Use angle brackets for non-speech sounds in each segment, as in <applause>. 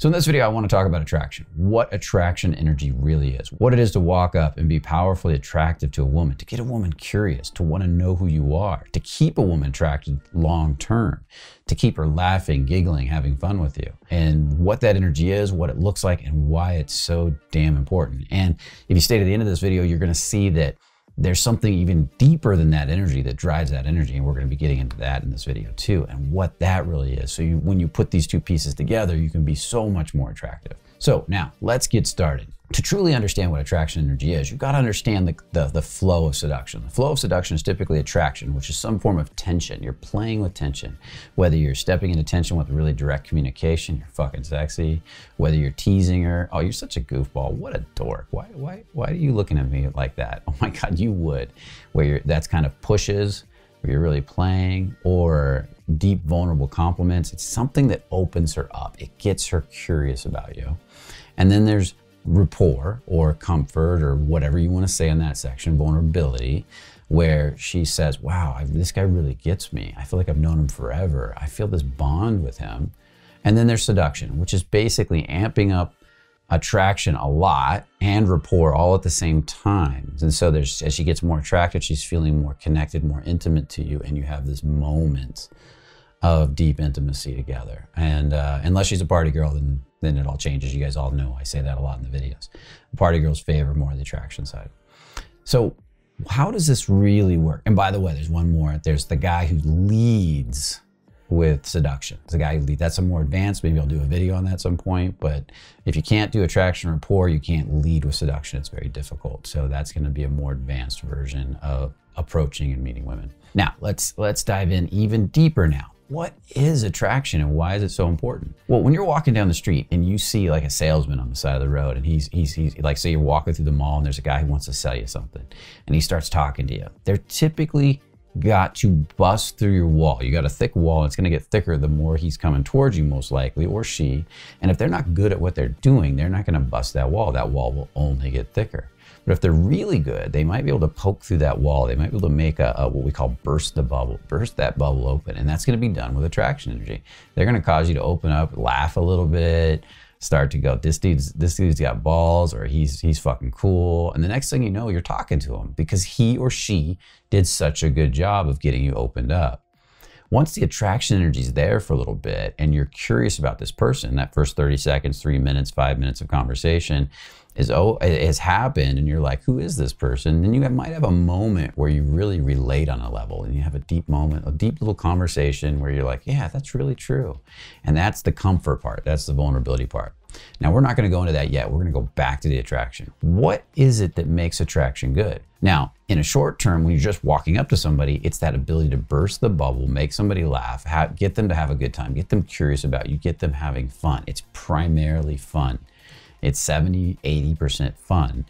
So in this video, I want to talk about attraction, what attraction energy really is, what it is to walk up and be powerfully attractive to a woman, to get a woman curious, to want to know who you are, to keep a woman attracted long term, to keep her laughing, giggling, having fun with you, and what that energy is, what it looks like, and why it's so damn important. And if you stay to the end of this video, you're going to see that there's something even deeper than that energy that drives that energy. And we're going to be getting into that in this video too, and what that really is. So you, when you put these two pieces together, you can be so much more attractive. So now let's get started to truly understand what attraction energy is, you've got to understand the, the, the, flow of seduction. The flow of seduction is typically attraction, which is some form of tension. You're playing with tension. Whether you're stepping into tension with really direct communication, you're fucking sexy. Whether you're teasing her, oh, you're such a goofball. What a dork. Why, why, why are you looking at me like that? <laughs> Oh my God, you would. Where you're, that's kind of pushes, where you're really playing, or deep, vulnerable compliments. It's something that opens her up. It gets her curious about you. And then there's rapport or comfort or whatever you want to say in that section, vulnerability, where she says, Wow, I, this guy really gets me. I feel like I've known him forever. I feel this bond with him. And then there's seduction, which is basically amping up attraction a lot and rapport all at the same time. And so there's as she gets more attracted, she's feeling more connected, more intimate to you, and you have this moment of deep intimacy together. And uh, unless she's a party girl, then then it all changes. You guys all know I say that a lot in the videos. Party girls favor more the attraction side. So how does this really work? And by the way, there's one more. There's the guy who leads with seduction. It's the guy who leads. That's a more advanced. Maybe I'll do a video on that at some point. But if you can't do attraction rapport, you can't lead with seduction. It's very difficult. So that's going to be a more advanced version of approaching and meeting women. Now let's let's dive in even deeper now what is attraction and why is it so important? Well, when you're walking down the street and you see like a salesman on the side of the road and he's, he's, he's like, say you're walking through the mall and there's a guy who wants to sell you something and he starts talking to you. They're typically got to bust through your wall. You got a thick wall, it's going to get thicker the more he's coming towards you, most likely, or she. And if they're not good at what they're doing, they're not going to bust that wall. That wall will only get thicker. But if they're really good, they might be able to poke through that wall. They might be able to make a, a what we call burst the bubble, burst that bubble open. And that's going to be done with attraction energy. They're going to cause you to open up, laugh a little bit, start to go, this dude's this dude's got balls or he's he's fucking cool. And the next thing you know, you're talking to him because he or she did such a good job of getting you opened up. Once the attraction energy is there for a little bit and you're curious about this person, that first 30 seconds, three minutes, five minutes of conversation, is oh has happened and you're like who is this person? And you might have a moment where you really relate on a level and you have a deep moment a deep little conversation where you're like yeah that's really true. And that's the comfort part. That's the vulnerability part. Now we're not going to go into that yet. We're going to go back to the attraction. What is it that makes attraction good? Now in a short term when you're just walking up to somebody it's that ability to burst the bubble make somebody laugh have, get them to have a good time get them curious about you get them having fun. It's primarily fun it's 70, 80% fun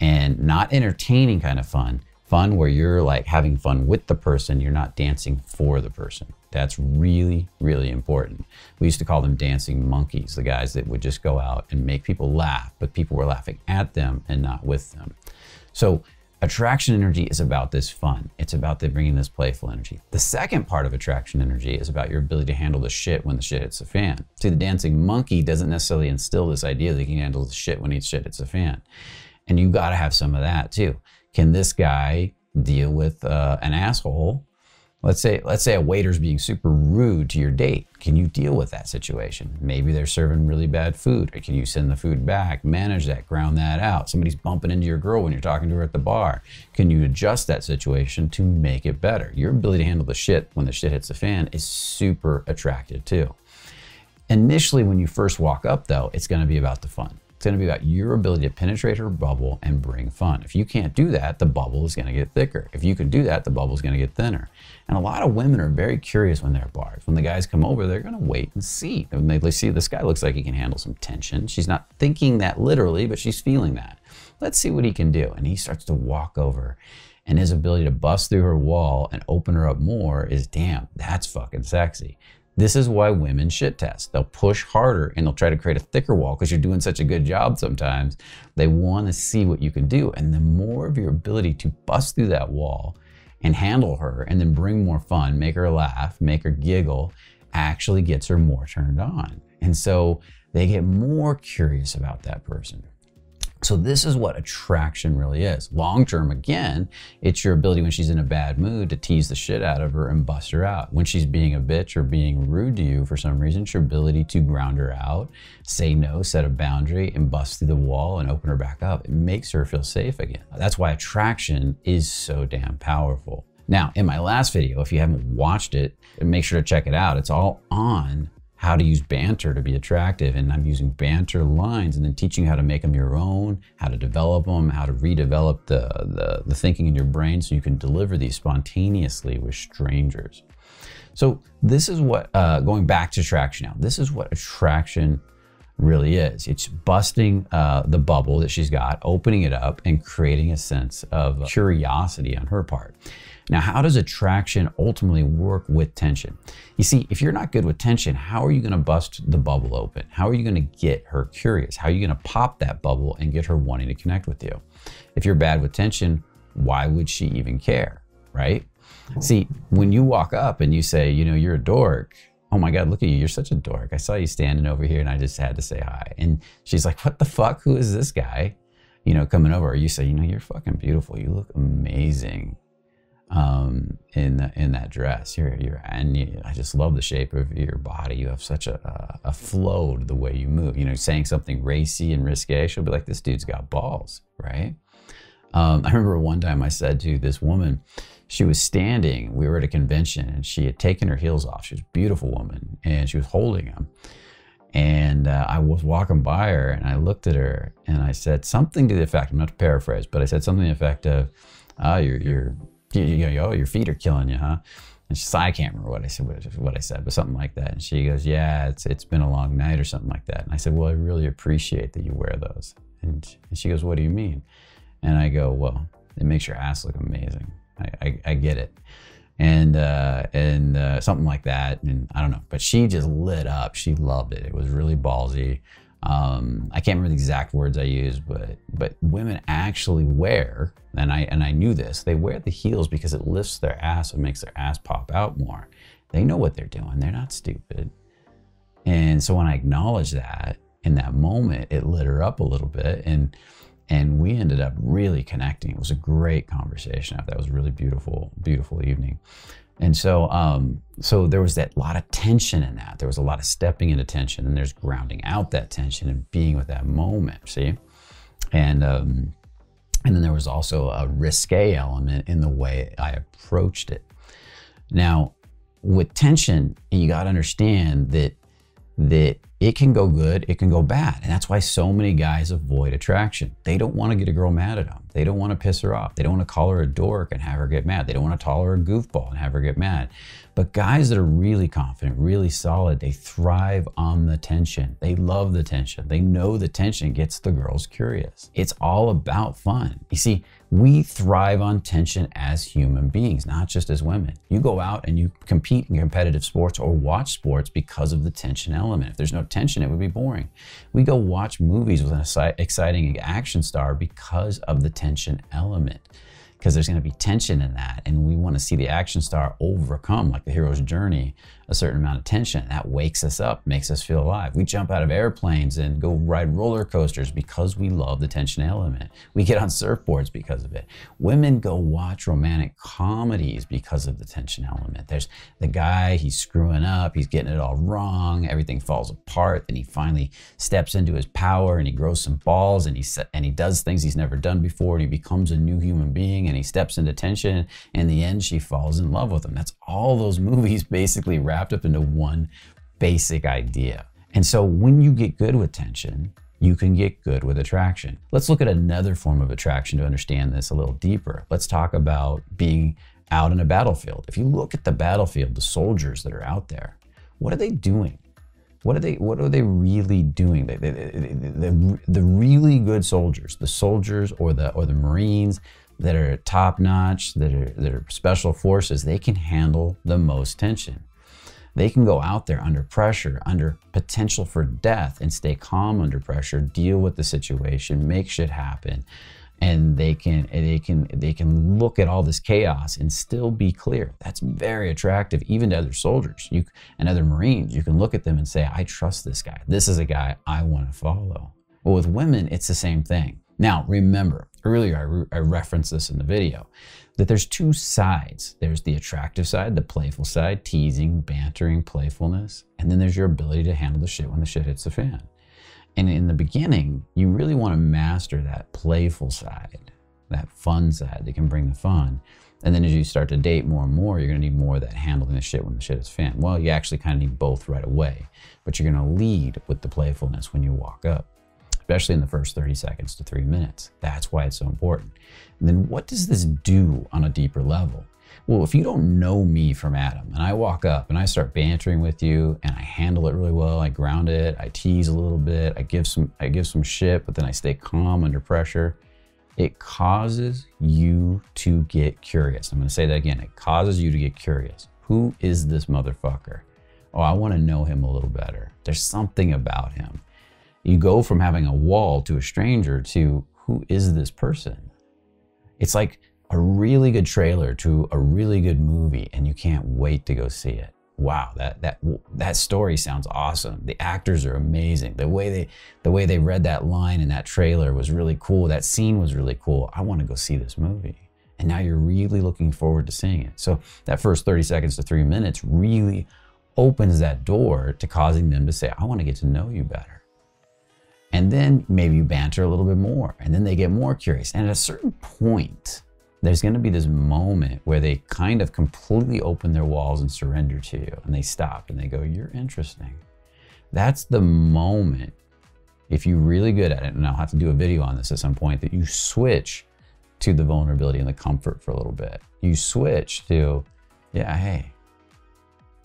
and not entertaining kind of fun. Fun where you're like having fun with the person, you're not dancing for the person. That's really, really important. We used to call them dancing monkeys, the guys that would just go out and make people laugh, but people were laughing at them and not with them. So Attraction energy is about this fun. It's about the bringing this playful energy. The second part of attraction energy is about your ability to handle the shit when the shit hits the fan. See, the dancing monkey doesn't necessarily instill this idea that he can handle the shit when he shit hits the fan. And you got to have some of that too. Can this guy deal with uh, an asshole Let's say, let's say a waiter's being super rude to your date. Can you deal with that situation? Maybe they're serving really bad food. Or can you send the food back, manage that, ground that out? Somebody's bumping into your girl when you're talking to her at the bar. Can you adjust that situation to make it better? Your ability to handle the shit when the shit hits the fan is super attractive too. Initially, when you first walk up though, it's gonna be about the fun. It's going to be about your ability to penetrate her bubble and bring fun. If you can't do that, the bubble is going to get thicker. If you can do that, the bubble is going to get thinner. And a lot of women are very curious when they're at bars. When the guys come over, they're going to wait and see. When they see this guy looks like he can handle some tension. She's not thinking that literally, but she's feeling that. Let's see what he can do. And he starts to walk over and his ability to bust through her wall and open her up more is damn, that's fucking sexy. This is why women shit test. They'll push harder and they'll try to create a thicker wall because you're doing such a good job sometimes. They want to see what you can do. And the more of your ability to bust through that wall and handle her and then bring more fun, make her laugh, make her giggle, actually gets her more turned on. And so they get more curious about that person. So this is what attraction really is. Long term, again, it's your ability when she's in a bad mood to tease the shit out of her and bust her out. When she's being a bitch or being rude to you for some reason, it's your ability to ground her out, say no, set a boundary, and bust through the wall and open her back up. It makes her feel safe again. That's why attraction is so damn powerful. Now, in my last video, if you haven't watched it, make sure to check it out. It's all on how to use banter to be attractive. And I'm using banter lines and then teaching you how to make them your own, how to develop them, how to redevelop the, the, the thinking in your brain so you can deliver these spontaneously with strangers. So this is what, uh, going back to attraction now, this is what attraction really is. It's busting uh, the bubble that she's got, opening it up, and creating a sense of curiosity on her part. Now, how does attraction ultimately work with tension? You see, if you're not good with tension, how are you going to bust the bubble open? How are you going to get her curious? How are you going to pop that bubble and get her wanting to connect with you? If you're bad with tension, why would she even care, right? See, when you walk up and you say, you know, you're a dork, oh my God, look at you, you're such a dork. I saw you standing over here and I just had to say hi. And she's like, what the fuck? Who is this guy? You know, coming over. You say, you know, you're fucking beautiful. You look amazing um, in the, in that dress. You're you're and you, I just love the shape of your body. You have such a, a, a flow to the way you move. You know, saying something racy and risque, she'll be like, "This dude's got balls," right? Um, I remember one time I said to this woman, she was standing. We were at a convention, and she had taken her heels off. She was a beautiful woman, and she was holding them. And uh, I was walking by her, and I looked at her, and I said something to the effect. I'm not to paraphrase, but I said something to the effect of, "Ah, oh, you're you're you, you go, oh, your feet are killing you, huh? And she said, I can't remember what I said, what I said, but something like that. And she goes, yeah, it's it's been a long night or something like that. And I said, well, I really appreciate that you wear those. And, and she goes, what do you mean? And I go, well, it makes your ass look amazing. I, I, I get it. And uh, and uh, something like that. And I don't know, but she just lit up. She loved it. It was really ballsy. Um, I can't remember the exact words I used, but but women actually wear, and I and I knew this. They wear the heels because it lifts their ass and makes their ass pop out more. They know what they're doing. They're not stupid. And so when I acknowledged that in that moment, it lit her up a little bit, and and we ended up really connecting. It was a great conversation. That was a really beautiful, beautiful evening. And so, um, so there was that lot of tension in that. There was a lot of stepping into tension, and there's grounding out that tension and being with that moment. See, and um, and then there was also a risque element in the way I approached it. Now, with tension, you got to understand that that it can go good, it can go bad. And that's why so many guys avoid attraction. They don't want to get a girl mad at them. They don't want to piss her off. They don't want to call her a dork and have her get mad. They don't want to call her a goofball and have her get mad. But guys that are really confident, really solid, they thrive on the tension. They love the tension. They know the tension gets the girls curious. It's all about fun. You see, we thrive on tension as human beings, not just as women. You go out and you compete in competitive sports or watch sports because of the tension element. If there's no tension, it would be boring. We go watch movies with an exciting action star because of the tension element because there's going to be tension in that. And we want to see the action star overcome, like the hero's journey, a certain amount of tension. That wakes us up, makes us feel alive. We jump out of airplanes and go ride roller coasters because we love the tension element. We get on surfboards because of it. Women go watch romantic comedies because of the tension element. There's the guy, he's screwing up, he's getting it all wrong, everything falls apart. Then he finally steps into his power and he grows some balls and he, and he does things he's never done before and he becomes a new human being and he steps into tension. In the end, she falls in love with him. That's all those <laughs> movies basically wrapped up into one basic idea. And so when you get good with tension, you can get good with attraction. Let's look at another form of attraction to understand this a little deeper. Let's talk about being out in a battlefield. If you look at the battlefield, the soldiers that are out there, what are they doing? What are they? What are they really doing? The, the, the, the really good soldiers, the soldiers or the or the Marines that are top notch, that are that are special forces, they can handle the most tension. They can go out there under pressure, under potential for death, and stay calm under pressure, deal with the situation, make shit happen, and they can they can they can look at all this chaos and still be clear. That's very attractive even to other soldiers. You and other marines you can look at them and say i trust this guy. This is a guy i want to follow. Well with women it's the same thing. Now remember earlier I, re- I referenced this in the video that there's two sides there's the attractive side the playful side teasing bantering playfulness and then there's your ability to handle the shit when the shit hits the fan and in the beginning, you really want to master that playful side, that fun side that can bring the fun. And then as you start to date more and more, you're going to need more of that handling the shit when the shit is fan. Well, you actually kind of need both right away, but you're going to lead with the playfulness when you walk up, especially in the first 30 seconds to three minutes. That's why it's so important. And then what does this do on a deeper level? Well, if you don't know me from Adam and I walk up and I start bantering with you and I handle it really well, I ground it, I tease a little bit, I give some I give some shit, but then I stay calm under pressure, it causes you to get curious. I'm going to say that again. It causes you to get curious. Who is this motherfucker? Oh, I want to know him a little better. There's something about him. You go from having a wall to a stranger to who is this person? It's like a really good trailer to a really good movie and you can't wait to go see it. Wow, that that that story sounds awesome. The actors are amazing. The way they the way they read that line in that trailer was really cool. That scene was really cool. I want to go see this movie. And now you're really looking forward to seeing it. So that first 30 seconds to 3 minutes really opens that door to causing them to say, "I want to get to know you better." And then maybe you banter a little bit more, and then they get more curious. And at a certain point, there's going to be this moment where they kind of completely open their walls and surrender to you and they stop and they go you're interesting. That's the moment if you're really good at it and i'll have to do a video on this at some point that you switch to the vulnerability and the comfort for a little bit. You switch to yeah hey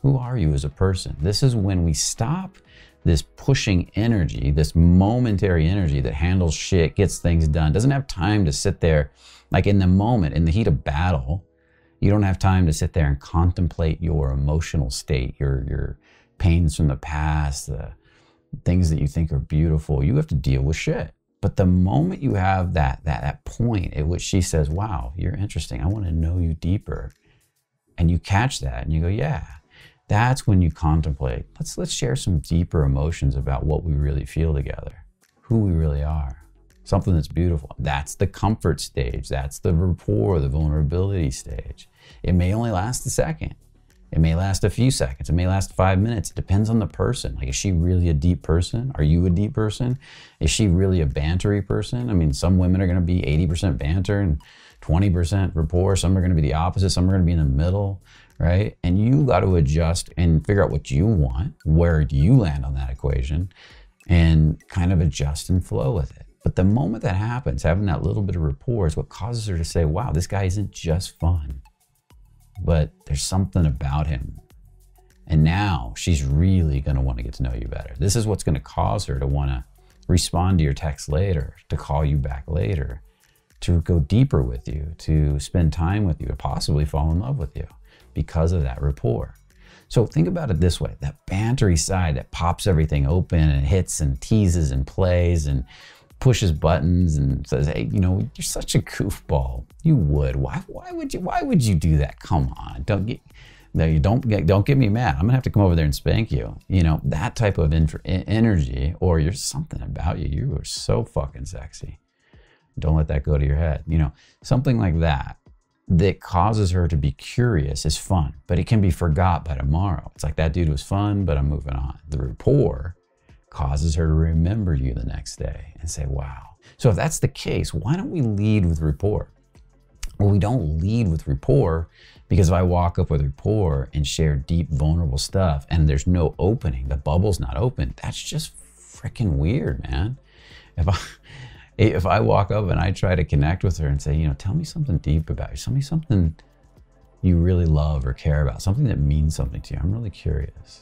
who are you as a person? This is when we stop this pushing energy, this momentary energy that handles shit, gets things done, doesn't have time to sit there like in the moment, in the heat of battle. You don't have time to sit there and contemplate your emotional state, your your pains from the past, the things that you think are beautiful. You have to deal with shit. But the moment you have that that that point at which she says, "Wow, you're interesting. I want to know you deeper," and you catch that and you go, "Yeah." That's when you contemplate let's let's share some deeper emotions about what we really feel together who we really are. Something that's beautiful. That's the comfort stage. That's the rapport the vulnerability stage. It may only last a second. It may last a few seconds. It may last five minutes. It depends on the person. Like is she really a deep person? Are you a deep person? Is she really a bantery person? I mean some women are going to be 80% banter and 20% rapport. Some are going to be the opposite. Some are going to be in the middle right? And you got to adjust and figure out what you want. Where you land on that equation? And kind of adjust and flow with it. But the moment that happens, having that little bit of rapport is what causes her to say, wow, this guy isn't just fun, but there's something about him. And now she's really going to want to get to know you better. This is what's going to cause her to want to respond to your text later, to call you back later, to go deeper with you, to spend time with you, to possibly fall in love with you because of that rapport. So think about it this way that bantery side that pops everything open and hits and teases and plays and pushes buttons and says, "Hey, you know, you're such a goofball. You would. Why? Why would you? Why would you do that? Come on, don't get." No, you don't get, don't get me mad. I'm gonna have to come over there and spank you. You know that type of energy, or you're something about you. You are so fucking sexy. Don't let that go to your head. You know something like that that causes her to be curious is fun, but it can be forgot by tomorrow. It's like that dude was fun, but I'm moving on. The rapport causes her to remember you the next day and say, wow. So if that's the case, why don't we lead with rapport? Well, we don't lead with rapport because if I walk up with rapport and share deep, vulnerable stuff and there's no opening, the bubble's not open, that's just freaking weird, man. If I if I walk up and I try to connect with her and say, you know, tell me something deep about you, tell me something you really love or care about, something that means something to you. I'm really curious.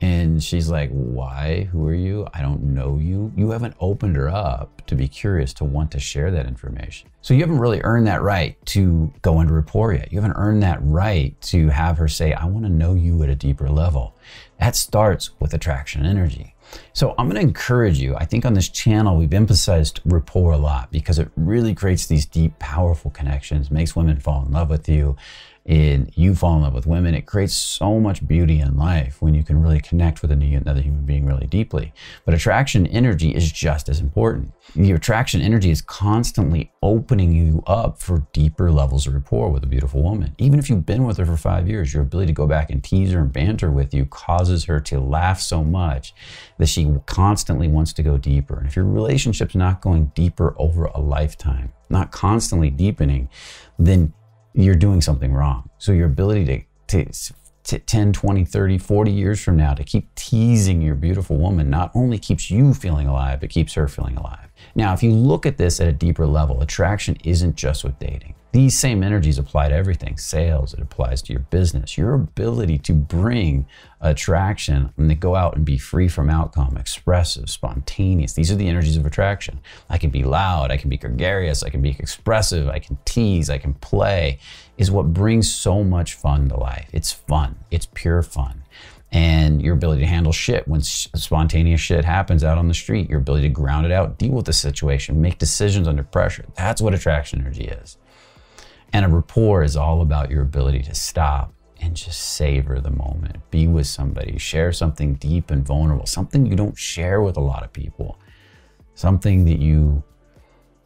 And she's like, Why? Who are you? I don't know you. You haven't opened her up to be curious, to want to share that information. So you haven't really earned that right to go into rapport yet. You haven't earned that right to have her say, I want to know you at a deeper level. That starts with attraction energy. So I'm going to encourage you. I think on this channel, we've emphasized rapport a lot because it really creates these deep, powerful connections, makes women fall in love with you, and you fall in love with women. It creates so much beauty in life when you can really connect with another human being really deeply. But attraction energy is just as important. Your attraction energy is constantly opening you up for deeper levels of rapport with a beautiful woman. Even if you've been with her for five years, your ability to go back and tease her and banter with you causes her to laugh so much that she constantly wants to go deeper. And if your relationship's not going deeper over a lifetime, not constantly deepening, then you're doing something wrong. So your ability to, to, to 10, 20, 30, 40 years from now to keep teasing your beautiful woman not only keeps you feeling alive, but keeps her feeling alive. Now, if you look at this at a deeper level, attraction isn't just with dating. These same energies apply to everything sales, it applies to your business, your ability to bring attraction and to go out and be free from outcome, expressive, spontaneous. These are the energies of attraction. I can be loud, I can be gregarious, I can be expressive, I can tease, I can play, is what brings so much fun to life. It's fun, it's pure fun and your ability to handle shit. When spontaneous shit happens out on the street, your ability to ground it out, deal with the situation, make decisions under pressure. That's what attraction energy is. And a rapport is all about your ability to stop and just savor the moment, be with somebody, share something deep and vulnerable, something you don't share with a lot of people, something that you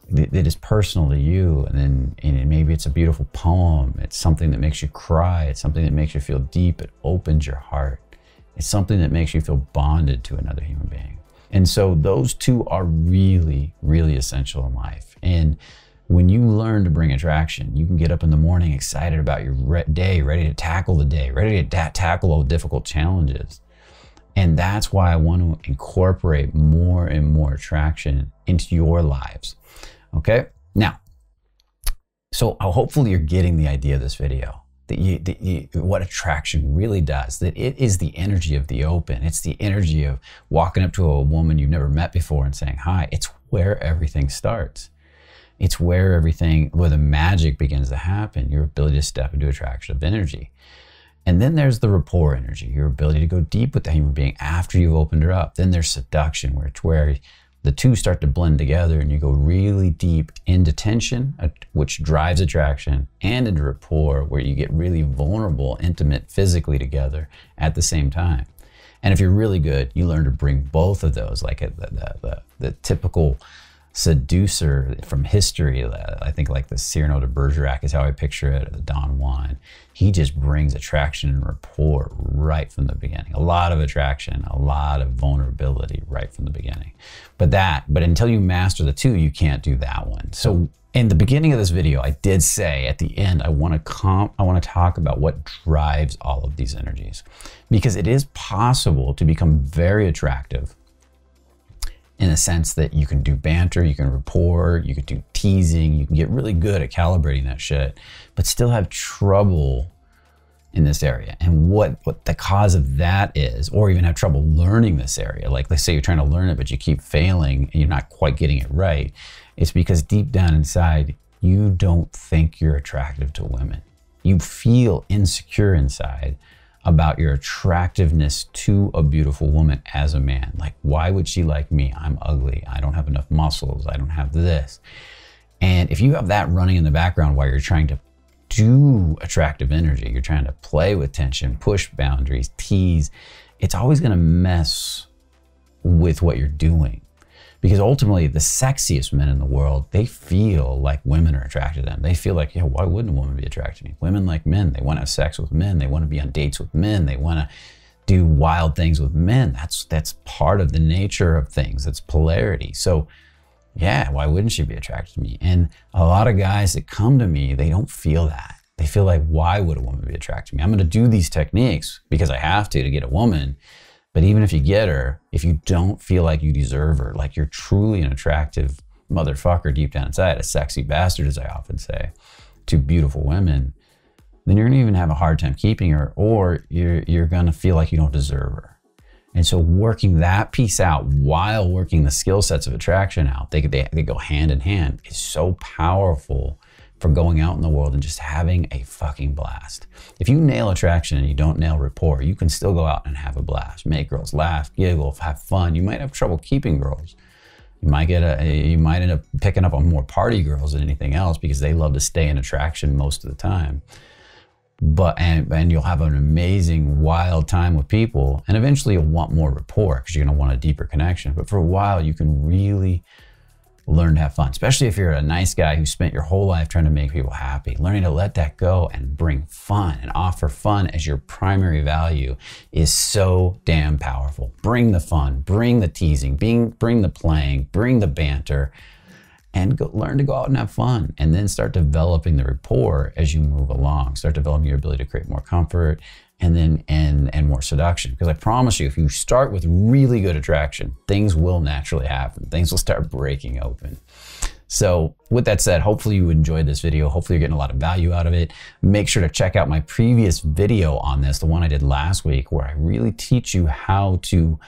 that is personal to you. And then and maybe it's a beautiful poem. It's something that makes you cry. It's something that makes you feel deep. It opens your heart it's something that makes you feel bonded to another human being and so those two are really really essential in life and when you learn to bring attraction, you can get up in the morning excited about your re- day, ready to tackle the day, ready to da- tackle all the difficult challenges. And that's why I want to incorporate more and more attraction into your lives. Okay? Now, so hopefully you're getting the idea of this video. That you, that you, what attraction really does, that it is the energy of the open. It's the energy of walking up to a woman you've never met before and saying hi. It's where everything starts. It's where everything, where the magic begins to happen, your ability to step into attraction of energy. And then there's the rapport energy, your ability to go deep with the human being after you've opened her up. Then there's seduction, where it's where the two start to blend together and you go really deep into tension, uh, which drives attraction, and into rapport, where you get really vulnerable, intimate, physically together at the same time. And if you're really good, you learn to bring both of those, like the, the, the, the typical seducer from history. Uh, I think like the Cyrano de Bergerac is how I picture it, or the Don Juan. He just brings attraction and rapport right from the beginning. A lot of attraction, a lot of vulnerability right from the beginning. But that, but until you master the two, you can't do that one. So in the beginning of this video, I did say at the end, I want to comp, I want to talk about what drives all of these energies, because it is possible to become very attractive in a sense that you can do banter, you can rapport, you can do teasing, you can get really good at calibrating that shit, but still have trouble in this area. And what, what the cause of that is, or even have trouble learning this area. Like let's say you're trying to learn it, but you keep failing and you're not quite getting it right. It's because deep down inside, you don't think you're attractive to women. You feel insecure inside about your attractiveness to a beautiful woman as a man. Like, why would she like me? I'm ugly. I don't have enough muscles. I don't have this. And if you have that running in the background while you're trying to do attractive energy, you're trying to play with tension, push boundaries, tease, it's always going to mess with what you're doing because ultimately the sexiest men in the world they feel like women are attracted to them. They feel like yeah why wouldn't a woman be attracted to me? Women like men. They want to have sex with men. They want to be on dates with men. They want to do wild things with men. That's that's part of the nature of things. It's polarity. So yeah why wouldn't she be attracted to me? And a lot of guys that come to me they don't feel that. They feel like why would a woman be attracted to me? I'm going to do these techniques because i have to to get a woman but even if you get her, if you don't feel like you deserve her, like you're truly an attractive motherfucker deep down inside, a sexy bastard, as I often say, to beautiful women, then you're gonna even have a hard time keeping her, or you're you're gonna feel like you don't deserve her. And so working that piece out while working the skill sets of attraction out, they, they, they go hand in hand is so powerful for going out in the world and just having a fucking blast. If you nail attraction and you don't nail rapport, you can still go out and have a blast, make girls laugh, giggle, have fun. You might have trouble keeping girls. You might get a, you might end up picking up on more party girls than anything else because they love to stay in attraction most of the time. But and and you'll have an amazing wild time with people, and eventually you'll want more rapport because you're gonna want a deeper connection. But for a while, you can really learn to have fun, especially if you're a nice guy who spent your whole life trying to make people happy. Learning to let that go and bring fun and offer fun as your primary value is so damn powerful. Bring the fun, bring the teasing, bring, bring the playing, bring the banter, and go, learn to go out and have fun. And then start developing the rapport as you move along. Start developing your ability to create more comfort and then and and more seduction. Because i promise you if you start with really good attraction things will naturally happen. Things will start breaking open. So with that said hopefully you enjoyed this video. Hopefully you're getting a lot of value out of it. Make sure to check out my previous video on this the one i did last week where i really teach you how to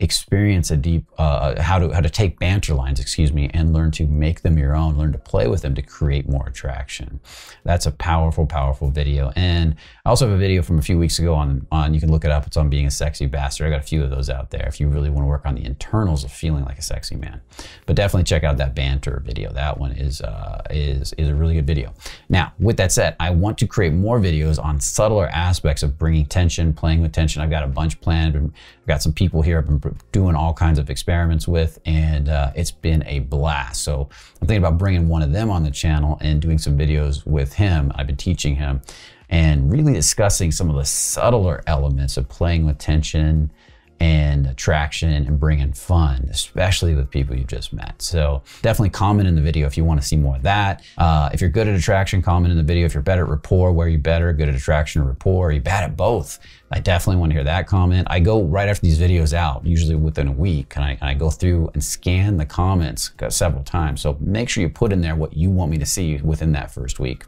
experience a deep uh, how to how to take banter lines excuse me and learn to make them your own learn to play with them to create more attraction. That's a powerful powerful video. And i also have a video from a few weeks ago on on you can look it up. It's on being a sexy bastard. I got a few of those out there if you really want to work on the internals of feeling like a sexy man. But definitely check out that banter video. That one is uh, is is a really good video. Now with that said i want to create more videos on subtler aspects of bringing tension playing with tension. I've got a bunch planned. I've got some people here. I've been doing all kinds of experiments with, and uh, it's been a blast. So I'm thinking about bringing one of them on the channel and doing some videos with him. I've been teaching him and really discussing some of the subtler elements of playing with tension and attraction and bringing fun, especially with people you've just met. So definitely comment in the video if you want to see more of that. Uh, if you're good at attraction, comment in the video. If you're better at rapport, where are you better? Good at attraction or rapport? Are you bad at both? I definitely want to hear that comment. I go right after these videos out, usually within a week, and I, and I go through and scan the comments several times. So make sure you put in there what you want me to see within that first week,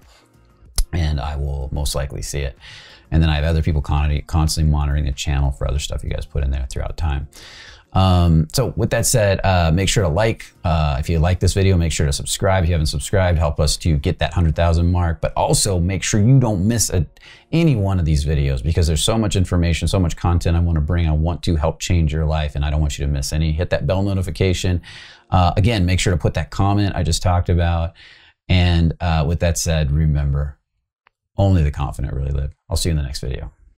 and I will most likely see it. And then I have other people constantly monitoring the channel for other stuff you guys put in there throughout time. Um, so with that said, uh, make sure to like, uh, if you like this video, make sure to subscribe. If you haven't subscribed, help us to get that 100,000 mark, but also make sure you don't miss a, any one of these videos because there's so much information, so much content I want to bring. I want to help change your life and I don't want you to miss any. Hit that bell notification. Uh, again, make sure to put that comment I just talked about. And uh, with that said, remember, only the confident really live. I'll see you in the next video.